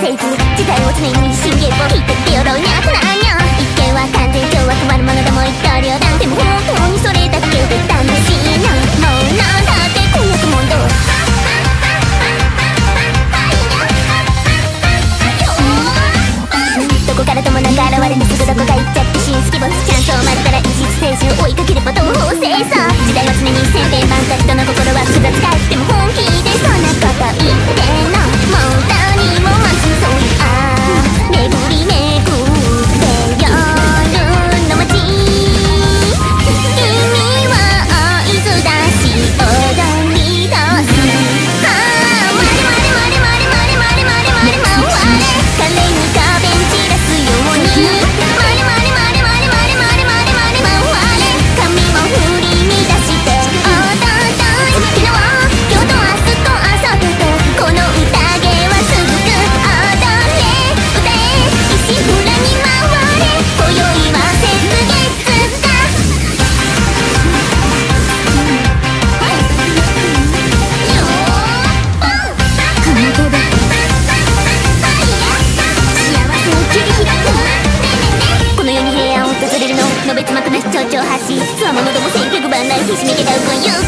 せず時代を常に信玄を聞いてってよにゃつなにゃ一見は完全のべつ幕なし蝶々橋つわものども千曲万来ひしめけたう今よ。